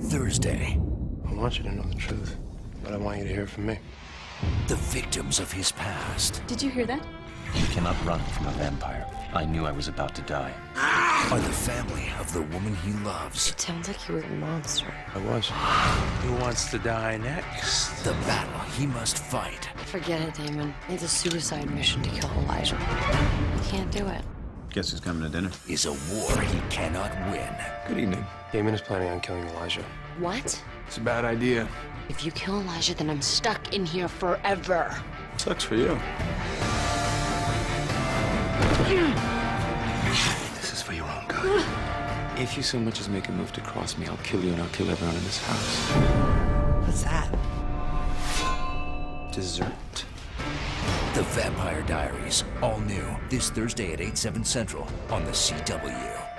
Thursday. I want you to know the truth, but I want you to hear it from me. The victims of his past Did you hear that? You cannot run from a vampire. I knew I was about to die. are the family of the woman he loves. It sounds like you were a monster. I was. Who wants to die next? The battle he must fight. Forget it, Damon. It's a suicide mission to kill Elijah. You can't do it. Guess who's coming to dinner? is a war he cannot win. Good evening. Damon is planning on killing Elijah. What? It's a bad idea. If you kill Elijah, then I'm stuck in here forever. Sucks for you. This is for your own good. If you so much as make a move to cross me, I'll kill you and I'll kill everyone in this house. What's that? Dessert. The Vampire Diaries, all new, this Thursday at 8, 7 central on the CW.